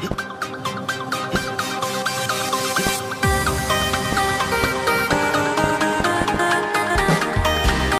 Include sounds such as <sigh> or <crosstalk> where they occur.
Yep. <laughs>